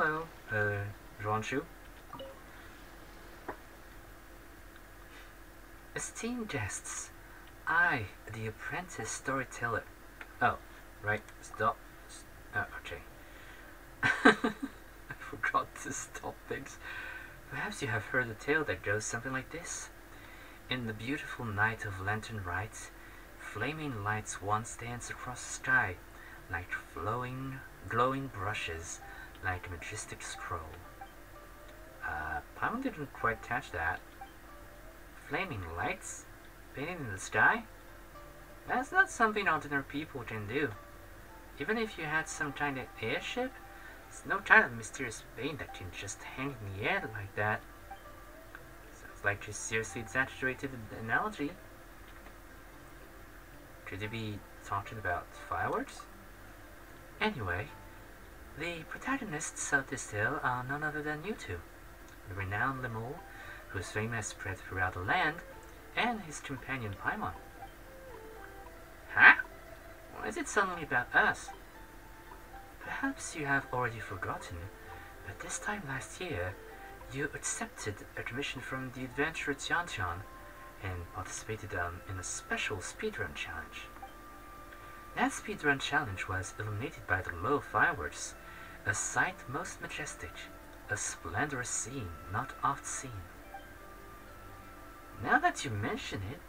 hello, uh, Zhuanshu. Esteemed guests, I, the apprentice storyteller. Oh, right, stop. Oh, okay. I forgot to stop things. Perhaps you have heard a tale that goes something like this. In the beautiful night of lantern lights, flaming lights once dance across the sky, like flowing, glowing brushes, like a majestic scroll. Uh, Paimon didn't quite catch that. Flaming lights? Painted in the sky? That's not something ordinary people can do. Even if you had some kind of airship, there's no kind of mysterious paint that can just hang in the air like that. Sounds like a seriously exaggerated the analogy. Could you be talking about fireworks? Anyway, the protagonists of this tale are none other than you two, the renowned Lemur, whose fame has spread throughout the land, and his companion Paimon. Huh? Why is it suddenly about us? Perhaps you have already forgotten, but this time last year, you accepted a commission from the adventurer Tian Tian and participated um, in a special speedrun challenge. That speedrun challenge was illuminated by the low fireworks, a sight most majestic, a splendorous scene not oft seen. Now that you mention it,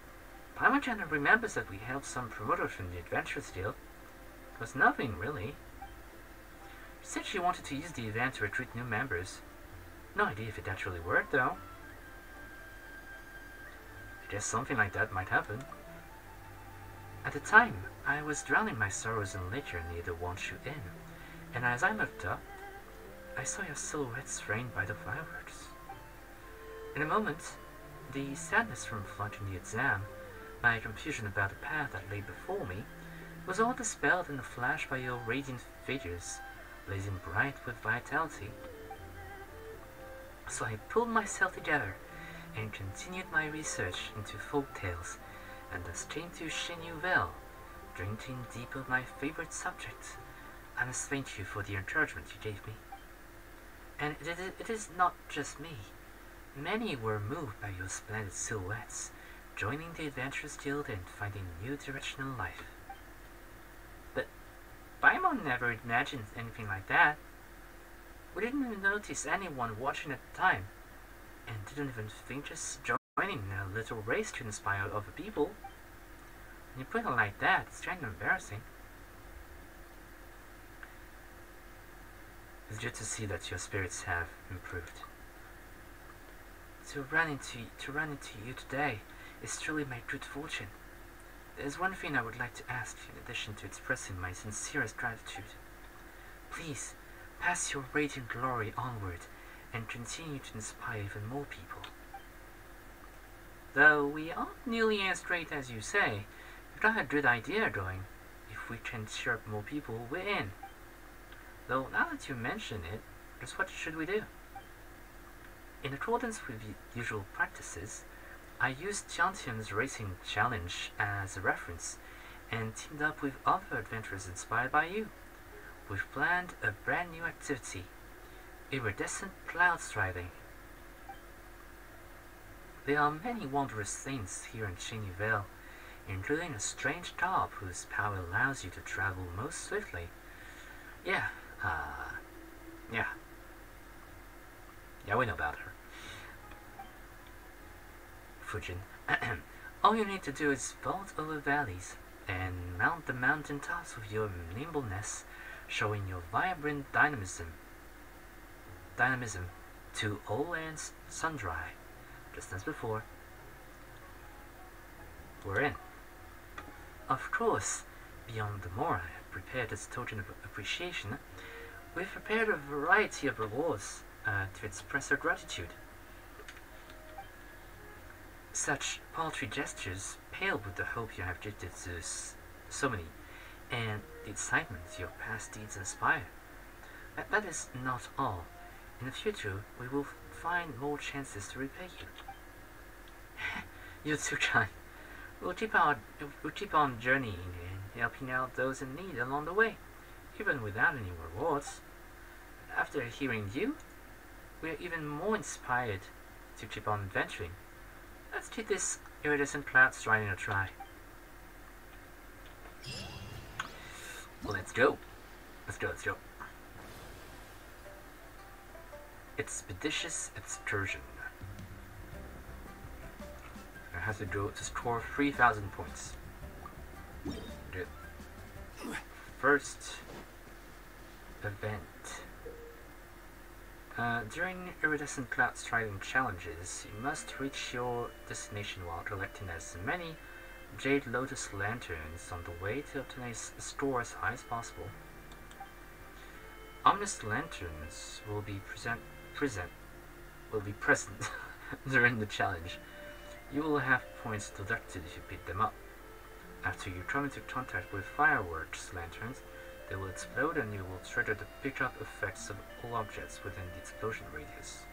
Paimon remembers that we helped some promoters from the Adventurers Guild. It was nothing, really. Said she wanted to use the event to recruit new members. No idea if it actually worked, though. I guess something like that might happen. At the time, I was drowning my sorrows in liquor near the Wangshu Inn, and as I looked up, I saw your silhouettes framed by the fireworks. In a moment, the sadness from flunking the exam, my confusion about the path that lay before me, was all dispelled in a flash by your radiant figures, blazing bright with vitality. So I pulled myself together and continued my research into folk tales, and thus came to Chenyu Vale, drinking deep of my favorite subject. I must thank you for the encouragement you gave me. And it, it, it is not just me. Many were moved by your splendid silhouettes, joining the Adventurers Guild and finding a new direction in life. But Paimon never imagined anything like that. We didn't even notice anyone watching at the time, and didn't even think just joining a little race to inspire other people. When you put it like that, it's kind of embarrassing. It's good to see that your spirits have improved. To run into to run into you today is truly my good fortune. There's one thing I would like to ask in addition to expressing my sincerest gratitude. Please, pass your radiant glory onward and continue to inspire even more people. Though we aren't nearly as great as you say, we've got a good idea going. If we can serve more people, we're in. Though now that you mention it, just what should we do? In accordance with usual practices, I used Tiantian's Racing Challenge as a reference and teamed up with other adventurers inspired by you. We've planned a brand new activity, iridescent cloud striding. There are many wondrous things here in Chenyu Vale, including a strange carp whose power allows you to travel most swiftly. Yeah, uh, yeah. Yeah, we know about her. Fujin. All you need to do is vault over valleys and mount the mountain tops with your nimbleness, showing your vibrant dynamism. Dynamism to all lands sundry, just as before. We're in. Of course, beyond the more I have prepared as token of appreciation, we've prepared a variety of rewards uh, to express our gratitude. Such paltry gestures pale with the hope you have gifted to so many, and the excitement your past deeds inspire. But that is not all. In the future, we will find more chances to repay you. You're too kind. We'll keep our we'll keep on journeying and helping out those in need along the way, even without any rewards. after hearing you, we're even more inspired to keep on adventuring. Let's give this iridescent cloud striding a try. Let's go. Let's go, let's go. Expeditious Excursion. It has to go to score 3,000 points. Good. First event. Uh, during iridescent cloud striding challenges, you must reach your destination while collecting as many Jade Lotus lanterns on the way to obtain a score as high as possible. Ominous lanterns will be present present will be present during the challenge. You will have points deducted if you beat them up. After you come into contact with fireworks lanterns, they will explode and you will trigger the pick-up effects of all objects within the explosion radius.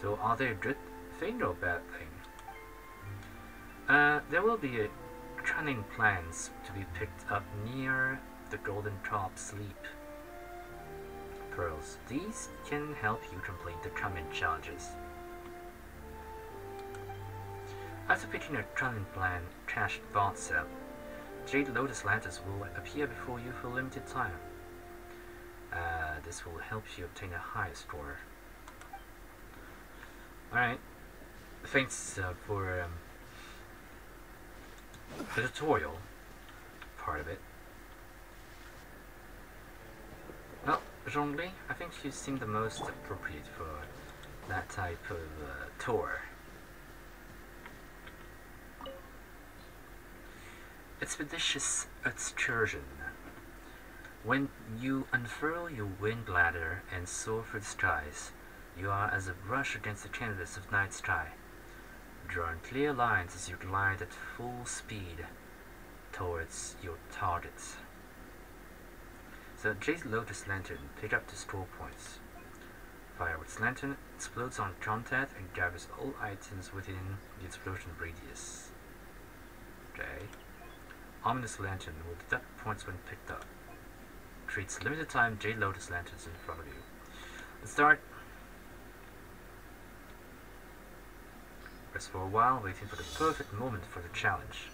So are they a good thing or bad thing? Uh, there will be cunning plans to be picked up near the Golden Top Sleep Pearls. These can help you complete the coming challenges. After picking a cunning plan cached vault cell, Jade Lotus Lanterns will appear before you for a limited time. Uh, this will help you obtain a high score. Alright. Thanks uh, for um, the tutorial part of it. Well, Zhongli, I think you seem the most appropriate for that type of uh, tour. Expeditious excursion. When you unfurl your wind glider and soar through the skies, you are as a brush against the canvas of night sky, drawing clear lines as you glide at full speed towards your targets. So Jade Lotus Lantern pick up the score points. Fireworks Lantern explodes on contact and gathers all items within the explosion radius. Okay. Ominous Lantern will deduct points when picked up. Treats limited time Jade Lotus Lanterns in front of you. Let's start Rest for a while, waiting for the perfect moment for the challenge.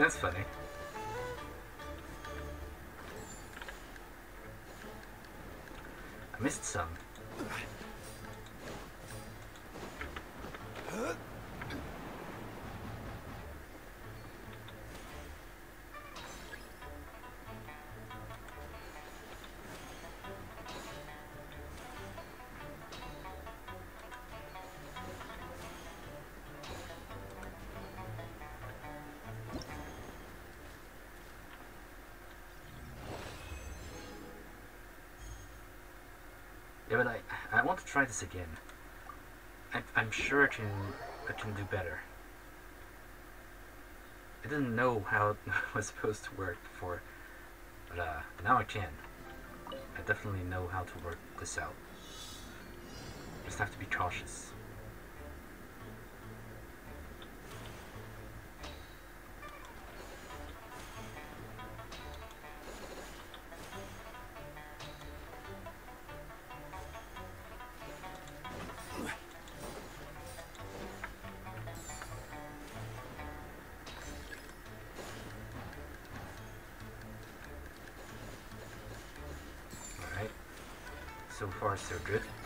That's funny. Try this again. I, I'm sure I can, I can do better. I didn't know how it was supposed to work before, but uh, now I can. I definitely know how to work this out. Just have to be cautious. so far so good.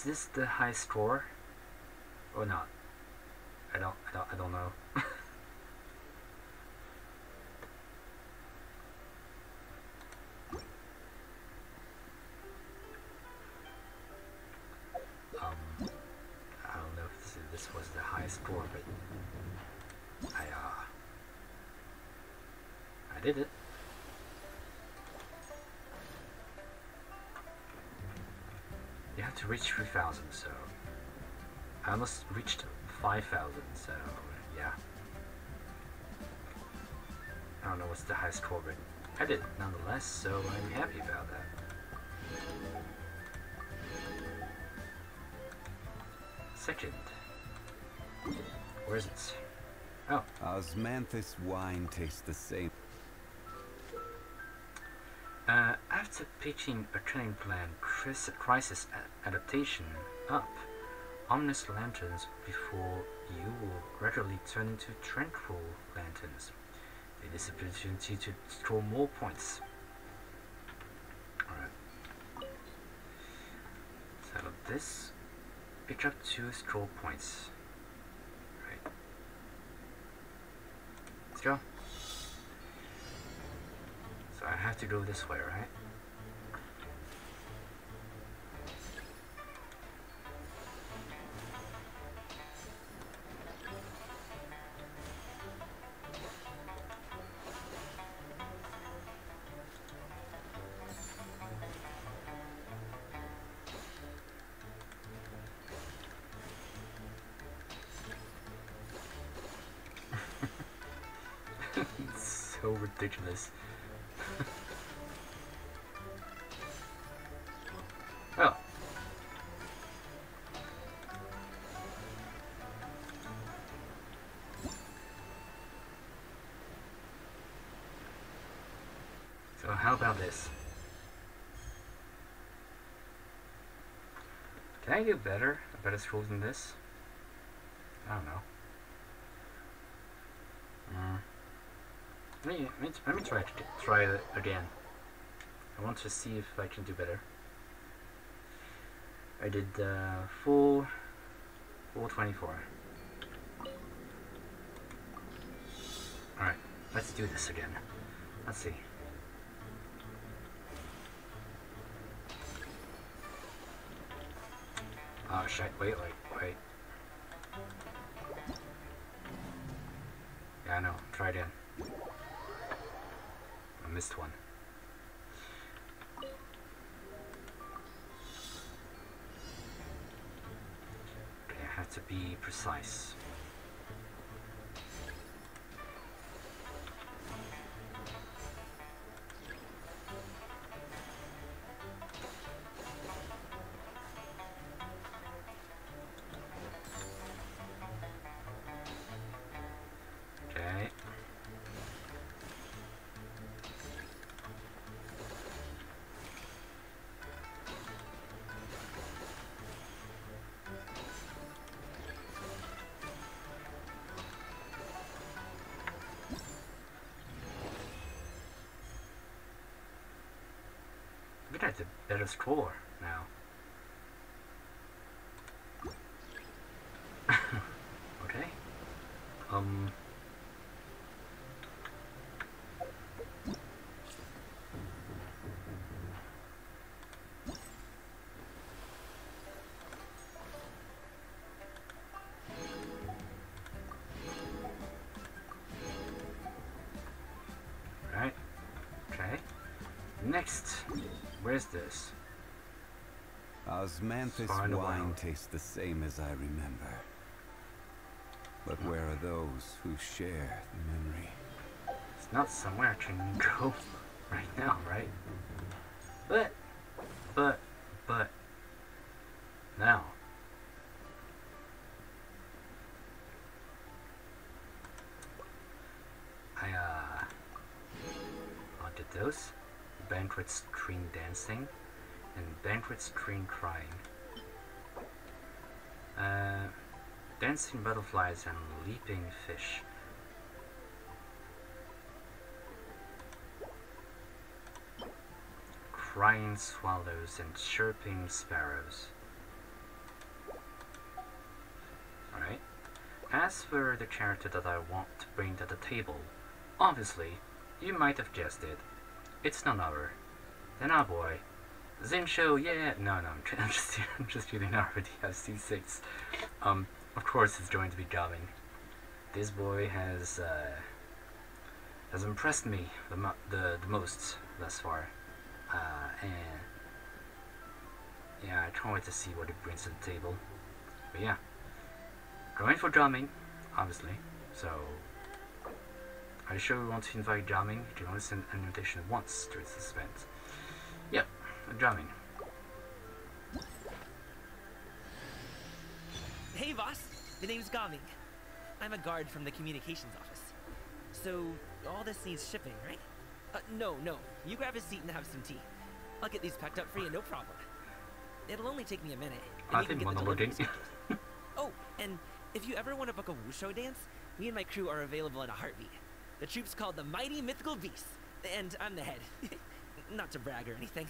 Is this the high score or not? I don't, I don't, I don't know. um, I don't know if this, this was the high score, but I, uh, I did it. To reach 3,000, so I almost reached 5,000, so yeah. I don't know what's the highest score, but I did nonetheless, so I'm happy about that. Second. Where is it? Oh, Osmanthus wine tastes the same. After pitching a training plan crisis adaptation up, ominous lanterns before you will gradually turn into tranquil lanterns. It is an opportunity to score more points. Alright. So this pick up two score points. Right. Let's go. So I have to go this way, right? So ridiculous. oh. So how about this? Can I do better? A better score than this? I don't know. Let me, let me, try, try it again. I want to see if I can do better. I did uh, full, full 24. Alright, let's do this again. Let's see. Oh shit, wait, wait, wait. Yeah, I know, try it again. I missed one. Okay, I have to be precise. Gonna have where's this? Osmanthus wine tastes the same as I remember. But where are those who share the memory? It's not somewhere I can go right now, right? But, but, but, now. I, uh, did those. Banquet screen dancing and banquet screen crying. Uh, dancing butterflies and leaping fish. crying swallows and chirping sparrows. Alright. As for the character that I want to bring to the table, obviously, you might have guessed it. It's none other than our boy, Zincho, yeah, no, no, I'm, I'm just, I'm just kidding, I already have C6. Um, of course it's going to be Gaming. This boy has, uh, has impressed me the, mo- the, the most thus far. Uh, and yeah, I can't wait to see what it brings to the table. But yeah, going for Gaming, obviously. So, are you sure we want to invite Gaming? You can only send an invitation once to this event. Yep, Gaming. Hey, boss. The name's Gaming. I'm a guard from the communications office. So, all this needs shipping, right? Uh, no, no. You grab a seat and have some tea. I'll get these packed up for you, no problem. It'll only take me a minute. I think get the delivery monologuing. oh, and if you ever want to book a wushu dance, me and my crew are available at a heartbeat. The troop's called the Mighty Mythical Beasts, and I'm the head. Not to brag or anything.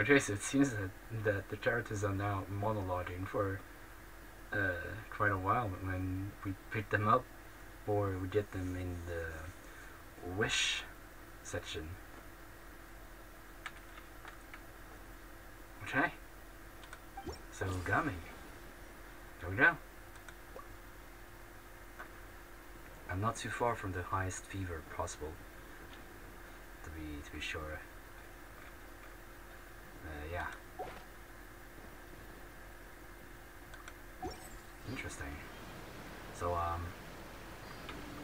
Okay, so it seems that, that the characters are now monologuing for uh, quite a while when we pick them up or we get them in the wish section. Okay. So gummy. There we go. I'm not too far from the highest fever possible. To be to be sure. Uh, yeah. Interesting. So, um,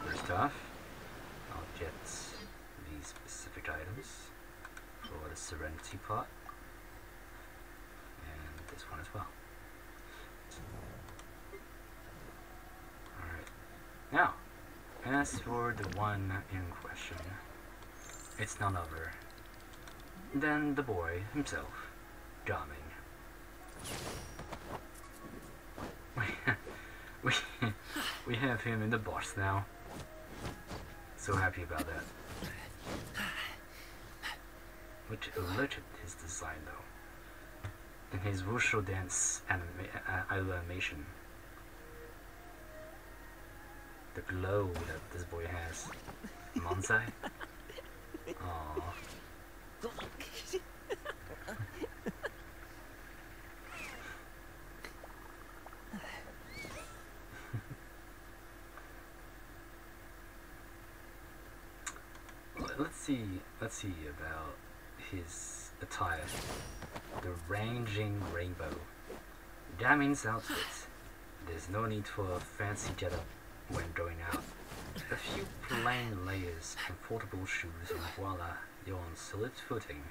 first off, I'll get these specific items for the Serenitea pot, and this one as well. Alright. Now, as for the one in question, it's none other than the boy himself, Gaming. We, we, have him in the box now. So happy about that. Which alerted his design though. In his wushu dance anima- uh, animation. The glow that this boy has. Man Chai? Aww. Let- Let's see. Let's see about his attire. The ranging rainbow. Gaming's outfit. There's no need for a fancy getup when going out. A few plain layers, comfortable shoes, and voila, you're on solid footing.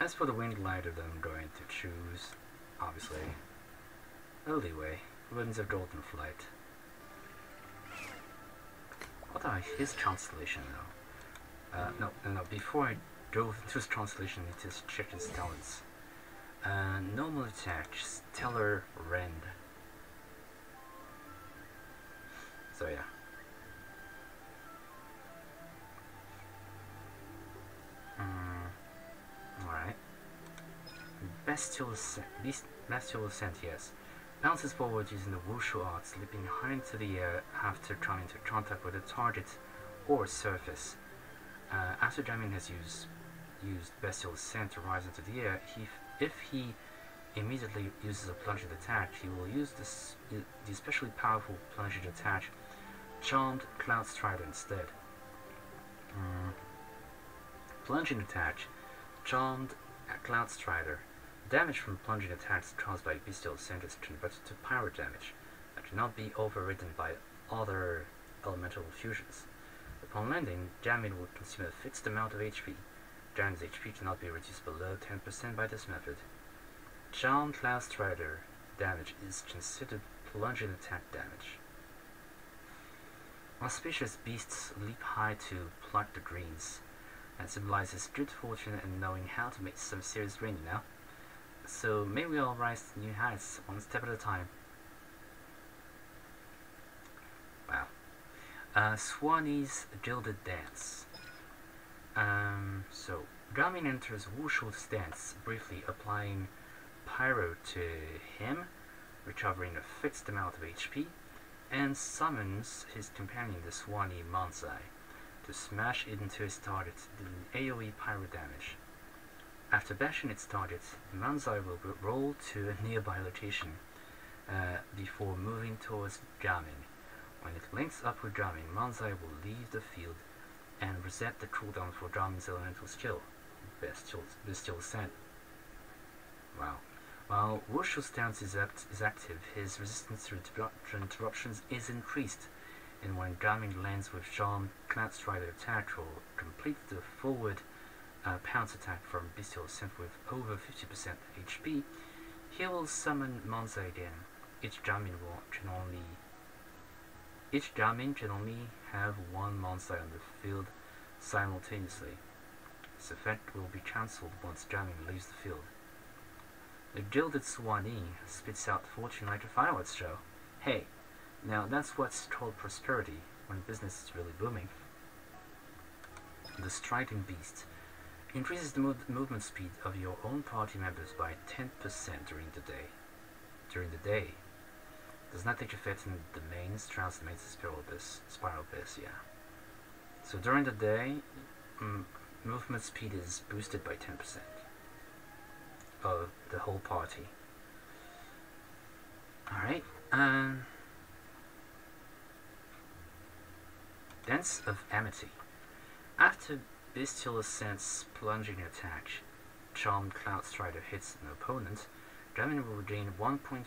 As for the wind glider that I'm going to choose, obviously, a leeway, winds of golden flight. What are his constellation though? Uh, no, no, no, before I go into his translation, need to check his talents. Uh, normal attack, Stellar Rend. Yeah. Mm, Alright. Bestial yes. Bounces forward using the wushu arts, leaping high into the air after trying to contact with a target or surface. Uh, after Gaming has used used Bestial Ascent to rise into the air, he, if he immediately uses a plunging attack, he will use this, the especially powerful plunging attack, Charmed Cloud Strider instead. Mm. Plunging attack. Charmed Cloud Strider. Damage from plunging attacks caused by bestial is converted to pyro damage that cannot be overridden by other elemental fusions. Upon landing, Gaming will consume a fixed amount of HP. Gaming's HP cannot be reduced below 10% by this method. Charmed Cloud Strider damage is considered plunging attack damage. Auspicious beasts leap high to pluck the greens. That symbolizes good fortune and knowing how to make some serious rain, you know? So may we all rise to new heights, one step at a time. Wow. Uh, Suanni's Gilded Dance. Um, so, Gaming enters Wushu's dance, briefly applying Pyro to him, recovering a fixed amount of HP, and summons his companion, the Swanee Manzai, to smash it into his target, dealing AoE Pyro damage. After bashing its target, Man Chai will roll to a nearby location uh, before moving towards Gaming. When it links up with Gaming, Manzai will leave the field and reset the cooldown for Gaming's elemental skill, Bestial, Bestial Ascent. Wow. While Wushu's stance is, act is active, his resistance to interruptions is increased, and when Gaming lands with Jean Cloud Strider attack or completes the forward uh, pounce attack from Bestial Ascent with over 50% HP, he will summon Man Chai again. Each Gaming will, can only each Gaming can only have one Man Chai on the field simultaneously. This effect will be cancelled once Gaming leaves the field. The Gilded Suanni spits out fortune like a fireworks show. Hey, now that's what's called prosperity, when business is really booming. The Striding Beast increases the mo movement speed of your own party members by 10% during the day. During the day. Does not take effect in the mains, translates spiral abyss, spiral abyss, yeah. So during the day, mm, movement speed is boosted by 10% of the whole party. Alright, um... Dance of Amity. After Bestial Ascent's plunging attack, Charmed Cloud Strider hits an opponent, Gaming will regain 1.5%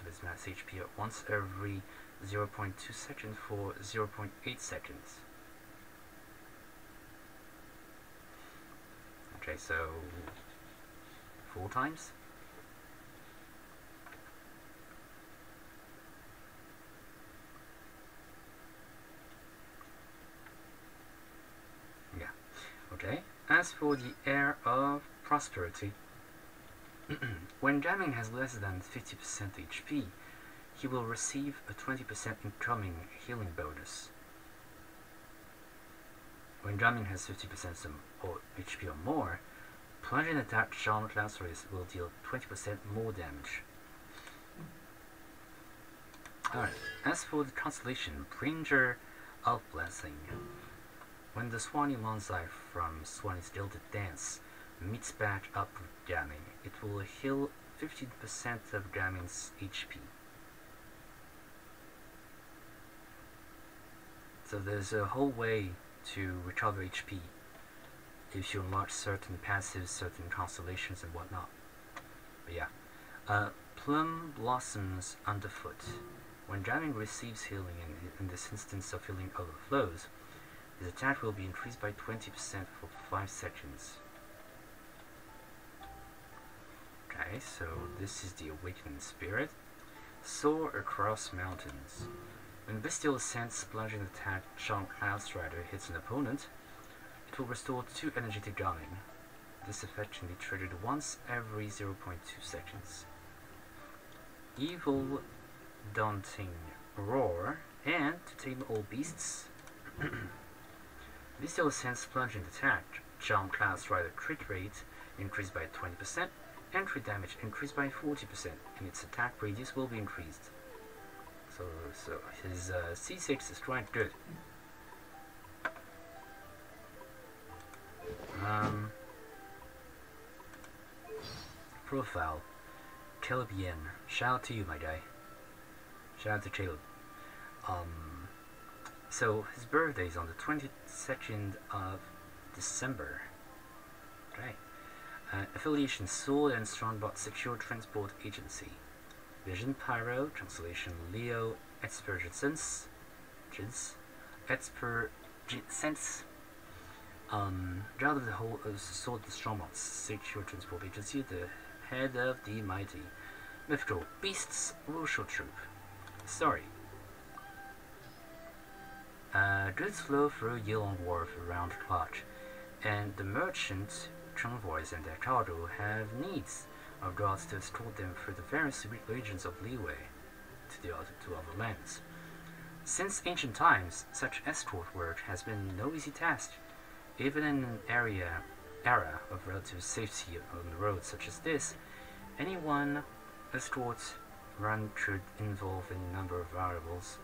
of his max HP at once every 0.2 seconds for 0.8 seconds. Okay, so four times? Yeah, okay. As for the Air of Prosperity, when Gaming has less than 50% HP, he will receive a 20% incoming healing bonus. When Gaming has 50% or HP or more, plunging attack Charm Class Race will deal 20% more damage. Alright, as for the constellation, Bringer of Blessing. When the Suanni Man Chai from Suanni's Gilded Dance meets back up with Gaming, it will heal 15% of Gaming's HP. So there's a whole way to recover HP if you unlock certain passives, certain constellations and whatnot. But yeah. Uh, Plum Blossoms Underfoot. When Gaming receives healing in, in this instance of healing overflows, his attack will be increased by 20% for 5 seconds. Okay, so this is the Awakening Spirit. Soar across mountains. When Bestial Ascent's plunging attack Chunk Cloud Strider hits an opponent, will restore 2 energy to Gaming. This effect can be triggered once every 0.2 seconds. Evil Daunting Roar, and to tame all beasts. Bestial Ascent's plunging attack, Charm Class Rider crit rate increased by 20%, entry damage increased by 40%, and its attack radius will be increased. So, so his uh, C6 is quite good. Um, profile. Caleb Yen. Shout out to you, my guy. Shout out to Caleb. Um, So his birthday is on the 22nd of December. Okay. Uh, affiliation Sword and Strongbox Secure Transport Agency. Vision Pyro, translation Leo Expergence. Expergence. Um, rather the whole uh, Sword and Strongbox Secure Transport Agency, the head of the mighty mythical beasts Wushu Troop. Sorry. Uh, goods flow through Yilong Wharf around the clock, and the merchants, convoys, and their cargo have needs of gods to escort them through the various regions of Liyue to the other, to other lands. Since ancient times, such escort work has been no easy task, even in an area era of relative safety on the road such as this. any Anyone escort run could involve a number of variables.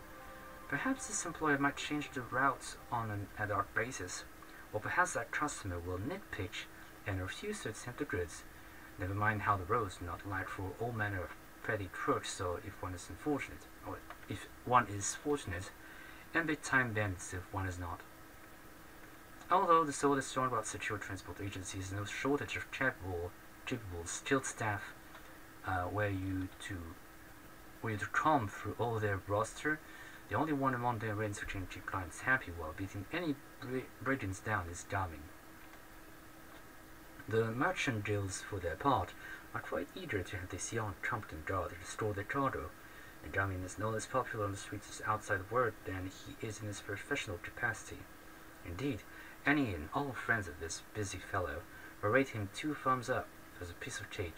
Perhaps this employer might change the route on an ad hoc basis, or perhaps that customer will nitpick and refuse to accept the goods. Never mind how the roads not like for all manner of petty crooks, so if one is unfortunate, or if one is fortunate, and big time bandits if one is not. Although the Sword is strong about secure transport agencies, no shortage of capable, capable, skilled staff uh, where you to where you to comb through all their roster. The only one among their ranks who can keep clients happy while beating any brigands down is Gaming. The merchant guilds, for their part, are quite eager to have the young competent guard restore their cargo, and Gaming is no less popular on the streets outside of work than he is in his professional capacity. Indeed, any and all friends of this busy fellow will rate him two thumbs up as a piece of cake.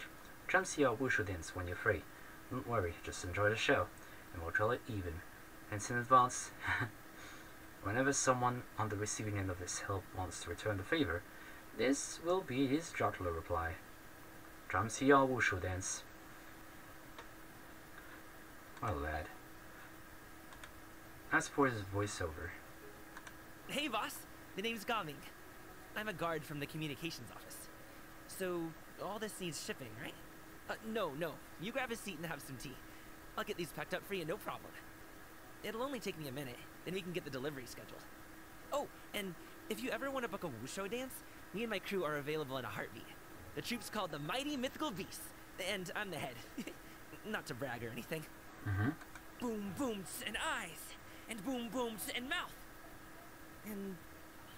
Come see our wushu dance when you're free. Don't worry, just enjoy the show, and we'll call it even. Thanks in advance. Whenever someone on the receiving end of this help wants to return the favor, this will be his jocular reply. Come see our wushu dance. What lad. As for his voiceover, Hey, boss. The name's Gaming. I'm a guard from the communications office. So, all this needs shipping, right? Uh, no, no. You grab a seat and have some tea. I'll get these packed up for you, no problem. It'll only take me a minute, then we can get the delivery scheduled. Oh, and if you ever want to book a wushu dance, me and my crew are available in a heartbeat. The troup's called the Mighty Mythical Beasts, and I'm the head. Not to brag or anything. mm-hmm. Boom booms and eyes, and boom booms and mouth. And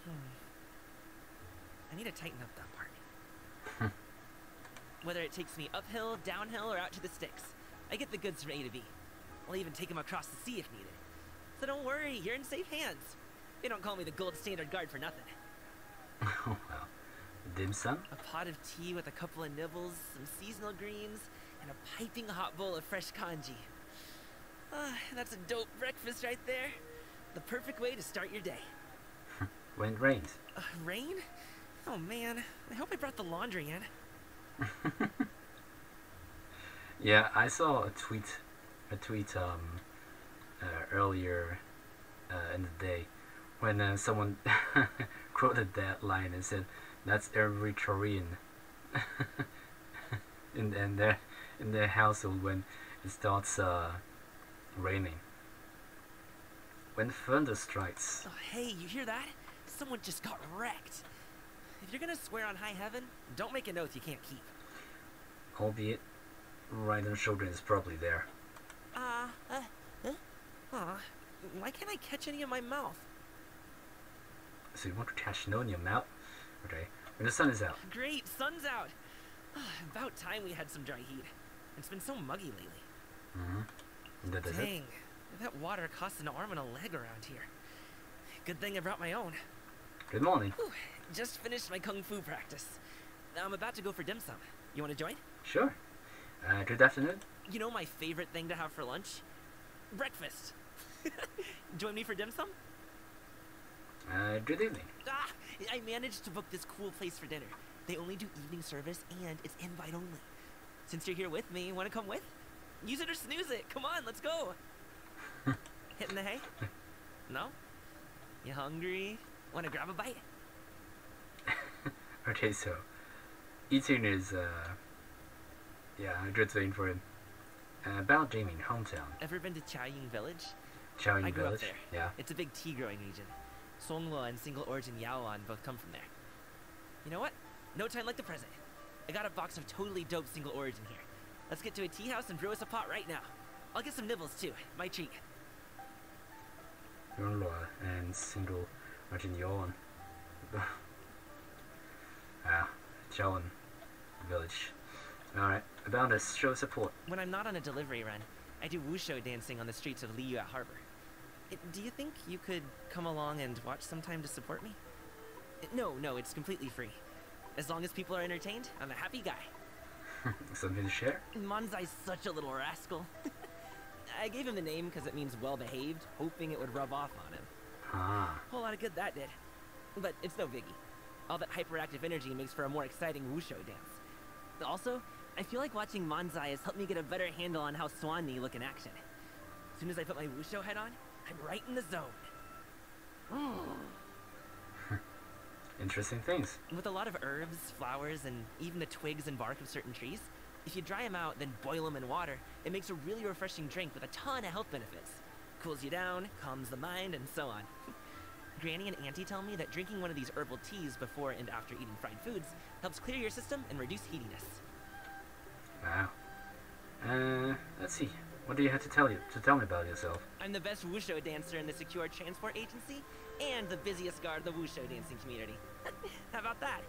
hmm, I need to tighten up that part. Whether it takes me uphill, downhill, or out to the sticks, I get the goods from A to B. I'll even take them across the sea if needed. So don't worry, you're in safe hands. They don't call me the gold standard guard for nothing. well, dim sum? A pot of tea with a couple of nibbles, some seasonal greens, and a piping hot bowl of fresh congee. Ah, that's a dope breakfast right there. The perfect way to start your day. When it rains. Uh, rain? Oh man, I hope I brought the laundry in. Yeah, I saw a tweet, a tweet um, uh, earlier uh, in the day when uh, someone quoted that line and said, "That's every Korean in, in their in their household when it starts uh, raining. When thunder strikes." Oh, hey, you hear that? Someone just got wrecked. If you're gonna swear on high heaven, don't make an oath you can't keep. albeit the shoulder is probably there. Uh, uh, huh? Aw, why can't I catch any in my mouth? So you want to catch snow in your mouth? Okay. When the sun is out. Great, sun's out. About time we had some dry heat. It's been so muggy lately. Mm-hmm. That is it. Dang, that water costs an arm and a leg around here. Good thing I brought my own. Good morning. Whew, just finished my kung fu practice. I'm about to go for dim sum. You want to join? Sure. Uh, good afternoon. You know my favorite thing to have for lunch? Breakfast. join me for dim sum? Uh, good evening. Ah, I managed to book this cool place for dinner. They only do evening service and it's invite only. Since you're here with me, you want to come with? Use it or snooze it. Come on, let's go. Hitting the hay? No? You hungry? Want to grab a bite? Okay, so eating is uh, yeah, a good thing for him. Uh, about Jamie, hometown. Ever been to Chaoying Village? I grew up village. there. Yeah. It's a big tea growing region. Songluo and single origin Yaoan both come from there. You know what? No time like the present. I got a box of totally dope single origin here. Let's get to a tea house and brew us a pot right now. I'll get some nibbles too. My treat. Yunlua and single Martin Yuan. ah, Jiaowen village. Alright, about us, show support. When I'm not on a delivery run, I do wushu dancing on the streets of Liyue Harbor. Uh, Do you think you could come along and watch sometime to support me? Uh, No, no, it's completely free. As long as people are entertained, I'm a happy guy. Something to share? Man Chai's such a little rascal. I gave him the name because it means well behaved, hoping it would rub off on him. Ah, Whole lot of good that did. But it's no biggie. All that hyperactive energy makes for a more exciting wushu dance. Also, I feel like watching Man Chai has helped me get a better handle on how Suanni look in action. As soon as I put my wushu head on, I'm right in the zone. interesting things. With a lot of herbs, flowers, and even the twigs and bark of certain trees, if you dry them out, then boil them in water, it makes a really refreshing drink with a ton of health benefits. Cools you down, calms the mind, and so on. Granny and Auntie tell me that drinking one of these herbal teas before and after eating fried foods helps clear your system and reduce heatiness. Wow. Uh, let's see. What do you have to tell you to tell me about yourself? I'm the best wushu dancer in the Secure Transport Agency and the busiest guard of the wushu dancing community. How about that?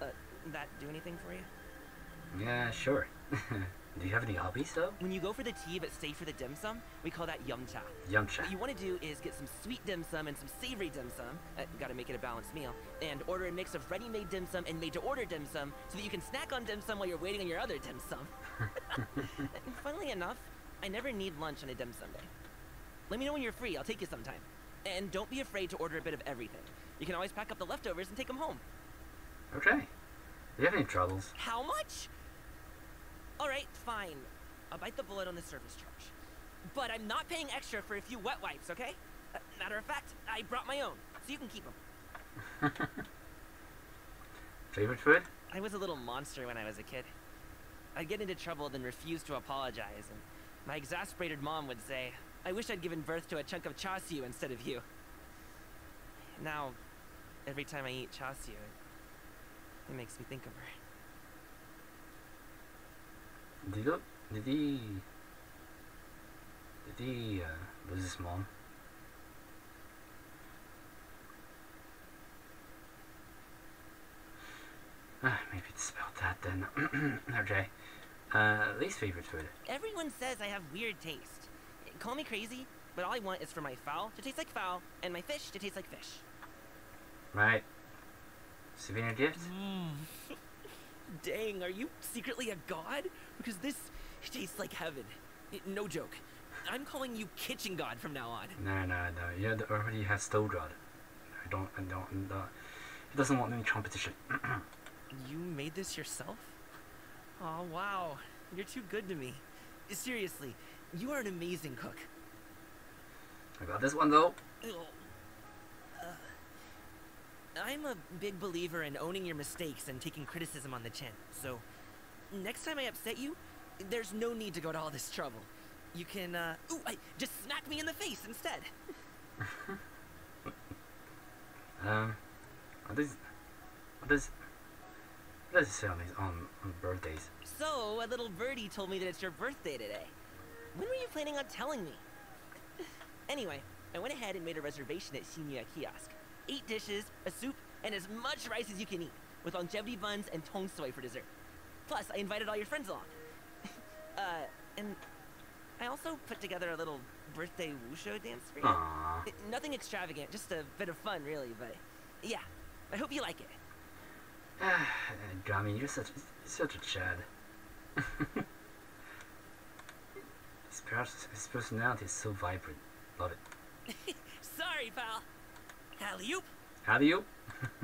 Uh, that do anything for you? Yeah, sure. do you have any hobbies though? When you go for the tea but stay for the dim sum, we call that yum cha. Yamcha. What you want to do is get some sweet dim sum and some savory dim sum. Uh, gotta make it a balanced meal. And order a mix of ready-made dim sum and made-to-order dim sum so that you can snack on dim sum while you're waiting on your other dim sum. And Funnily enough, I never need lunch on a dim sum day. Let me know when you're free. I'll take you sometime. And don't be afraid to order a bit of everything. You can always pack up the leftovers and take them home. Okay. Do you have any troubles? How much? All right, fine. I'll bite the bullet on the service charge. But I'm not paying extra for a few wet wipes, okay? Uh, matter of fact, I brought my own, so you can keep them. Favorite food? I was a little monster when I was a kid. I'd get into trouble, then refuse to apologize, and my exasperated mom would say, I wish I'd given birth to a chunk of char siu instead of you. Now, every time I eat char siu, it, it makes me think of her. Did he, did he, did he uh, lose his mom? Ah, maybe it's about that then. okay. Uh, least favorite food. Everyone says I have weird taste. Call me crazy, but all I want is for my fowl to taste like fowl and my fish to taste like fish. Right. Souvenir gift? Dang, are you secretly a god? Because this tastes like heaven. No joke. I'm calling you kitchen god from now on. No, no, no. You had- already have Stove God. I don't, I don't, uh, he doesn't want any competition. You made this yourself? Oh, wow. You're too good to me. Seriously, you are an amazing cook. I got this one though. I'm a big believer in owning your mistakes and taking criticism on the chin. So, next time I upset you, there's no need to go to all this trouble. You can, uh, ooh, I, just smack me in the face instead. Um, what does, what does, what does it say on these on, on birthdays? So, a little birdie told me that it's your birthday today. When were you planning on telling me? anyway, I went ahead and made a reservation at Xinyue Kiosk. Eight dishes, a soup, and as much rice as you can eat, with longevity buns and tong sui for dessert. Plus, I invited all your friends along. uh, and I also put together a little birthday wushu dance for you. Nothing extravagant, just a bit of fun, really, but yeah, I hope you like it. Gami, you're such such a Chad. his, his personality is so vibrant. Love it. Sorry, pal. Alley-oop. How do you?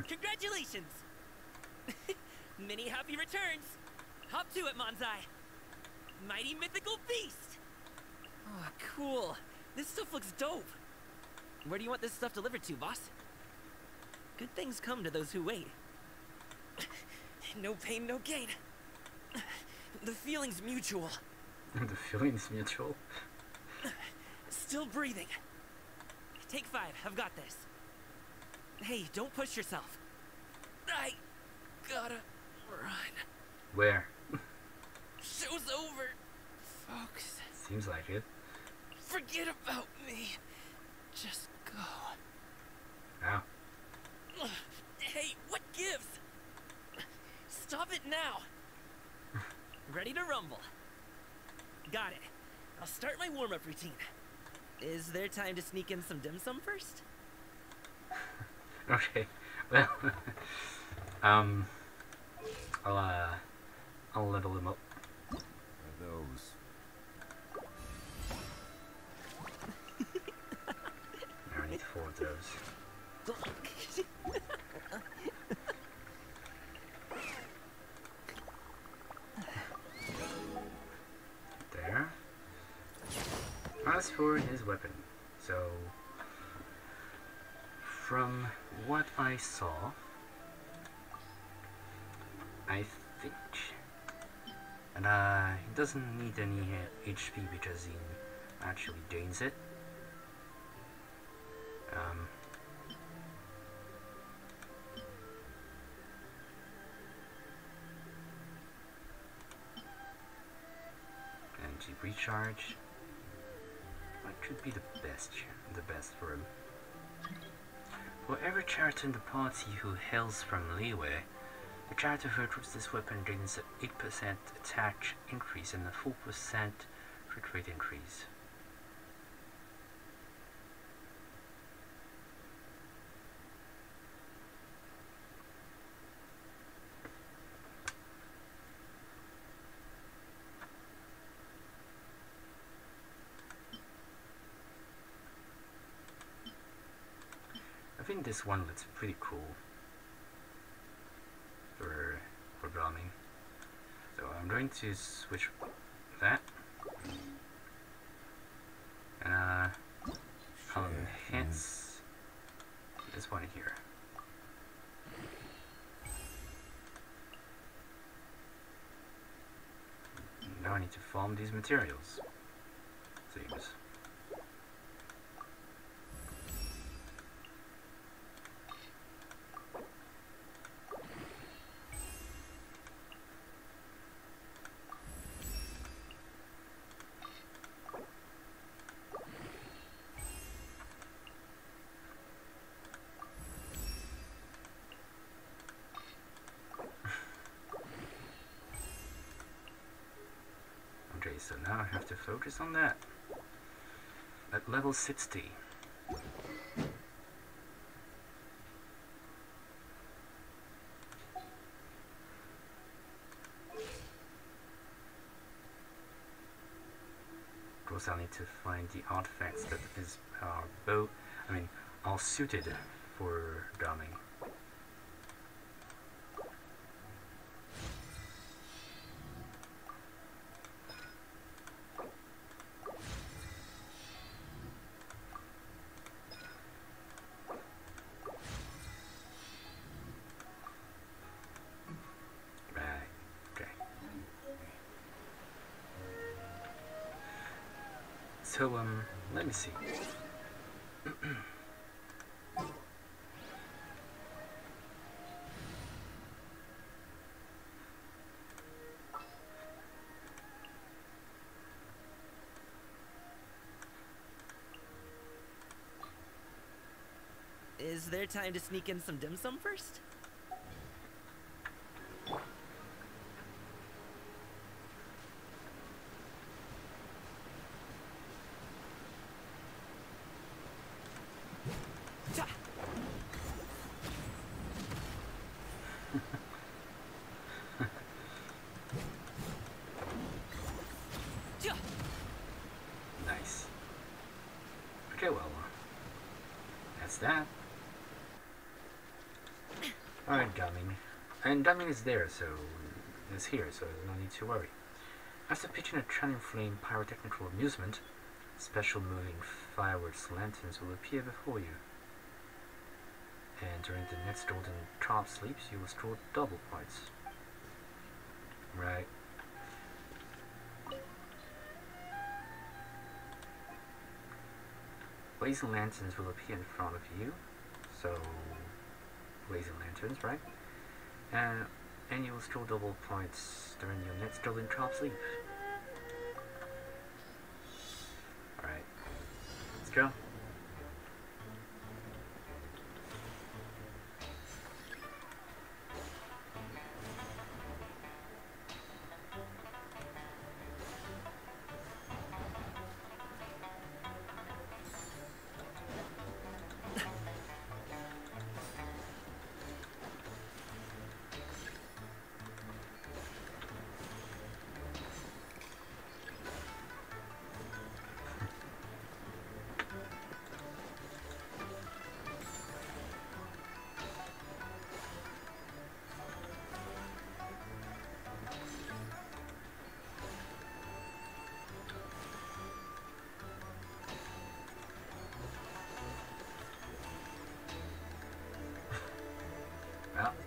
Congratulations! Many happy returns! Hop to it, Man Chai! Mighty mythical beast! Oh, cool. This stuff looks dope. Where do you want this stuff delivered to, boss? Good things come to those who wait. no pain, no gain. The feeling's mutual. the feeling's mutual. Still breathing. Take five. I've got this. Hey, don't push yourself. I gotta run. Where? Show's over. Folks, Seems like it. forget about me. Just go. Ow. Ugh, Hey, what gives? Stop it now. Ready to rumble. Got it. I'll start my warm-up routine. Is there time to sneak in some dim sum first? Okay. Well, um, I'll uh, I'll level him up. Those I need four of those. There. As for his weapon, so I saw, I think, and uh, he doesn't need any uh, HP because he actually gains it. Um, energy recharge. What could be the best? The best for him. For every character in the party who hails from Liyue, the character who equips this weapon gains an 8% attack increase and a 4% crit rate increase. Think this one looks pretty cool for bombing. So I'm going to switch that. And uh I'll enhance this one here. Now I need to form these materials. Seems. Okay, so now I have to focus on that. At level 60. Of course, I'll need to find the artifacts that is uh, are both, I mean, all suited for Gaming. See. Is there time to sneak in some dim sum first? Ta! Ja! Nice. Okay, well, uh, that's that. Alright, Gaming. And Gaming is there, so it's here, so no need to worry. After pitching a Channing Flame pyrotechnical amusement, special moving fireworks lanterns will appear before you. And during the next golden carp sleeps, you will score double points. Right. blazing lanterns will appear in front of you. So, blazing lanterns, right? And, and you will score double points during your next Stolen Crop sleep. Alright, let's go.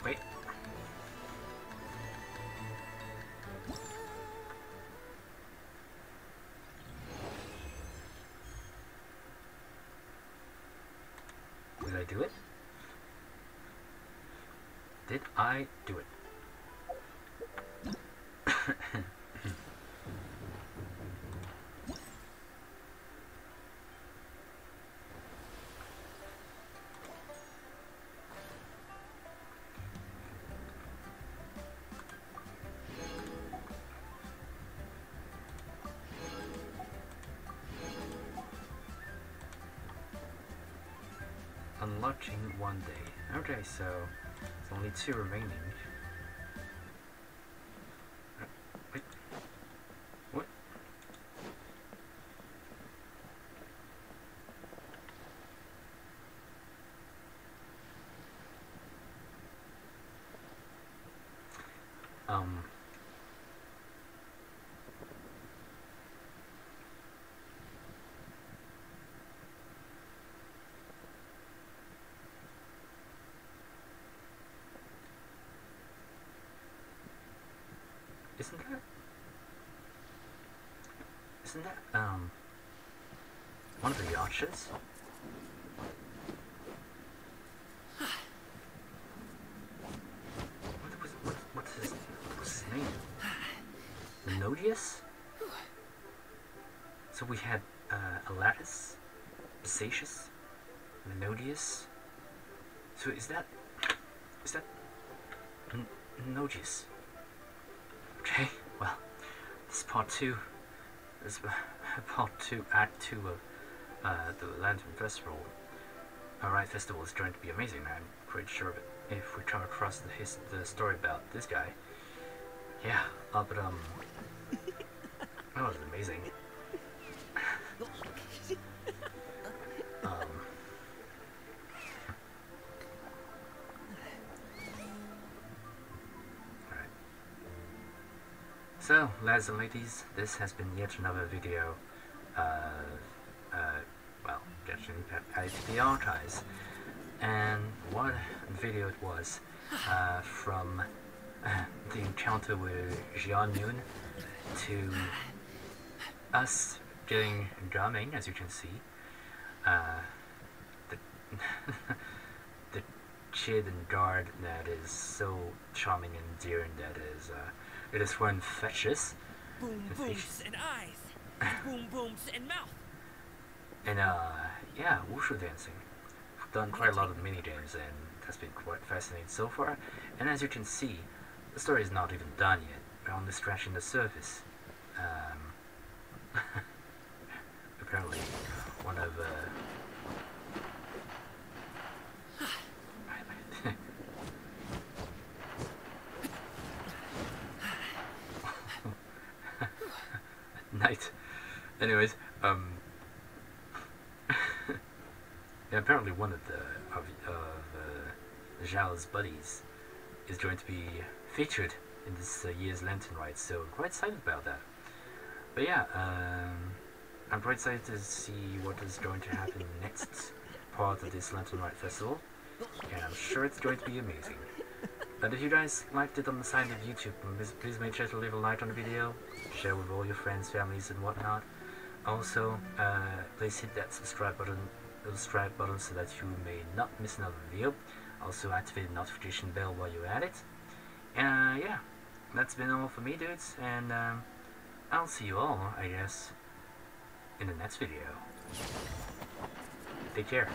Wait. Did I do it? Did I do it? Unlocking one day. Okay, so it's only two remaining. Isn't that, um, one of the archers? What was his name? Melodious? So we had uh, Alatus, Pisatius, Menodius. So is that... is that... Menodius? Okay, well, this part 2 it's part two, act two of uh, the Lantern Festival. Alright, festival is going to be amazing. I'm pretty sure of it. If we come across the his the story about this guy, yeah. Uh, but um, that was amazing. So, lads and ladies, this has been yet another video, uh, uh, well, getting to the archives. And what video it was, uh, from the encounter with Xianyun to us getting Gaming, as you can see. Uh, the, the kid and guard that is so charming and endearing that is, uh, it is one fetches. Boom booms and eyes. Boom booms and mouth. And uh, yeah, wushu dancing. I've done quite a lot of mini games and that's been quite fascinating so far. And as you can see, the story is not even done yet. We're only scratching the surface. Um, apparently, one of uh, night. Anyways, um, yeah, apparently one of the of, uh, Xiao's buddies is going to be featured in this uh, year's Lantern Rite, so I'm quite excited about that. But yeah, um, I'm quite excited to see what is going to happen next part of this Lantern Rite Festival, and I'm sure it's going to be amazing. But if you guys liked it on the side of YouTube, please make sure to leave a like on the video, share with all your friends, families, and whatnot. Also, uh, please hit that subscribe button subscribe button so that you may not miss another video. Also activate the notification bell while you're at it. And uh, yeah, that's been all for me dudes, and um, I'll see you all, I guess, in the next video. Take care.